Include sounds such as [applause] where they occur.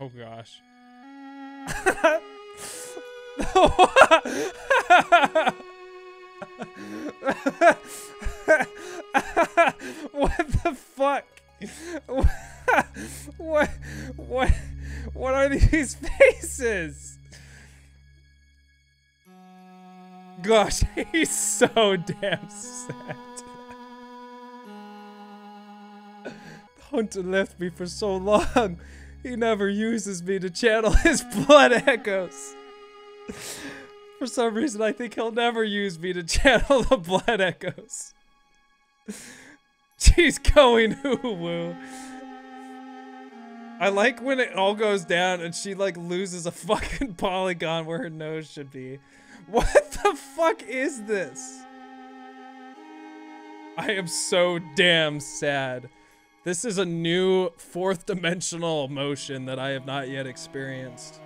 Oh gosh. [laughs] what the fuck? [laughs] What what what are these [laughs] faces? Gosh, he's so damn sad. The hunter left me for so long. He never uses me to channel [laughs] his blood echoes. For some reason, I think he'll never use me to [laughs] channel the blood echoes. She's going woo. I like when it all goes down and she like loses a [laughs] fucking polygon where her nose should be. What the fuck is this? I am so damn sad. This is a new fourth dimensional emotion that I have not yet experienced.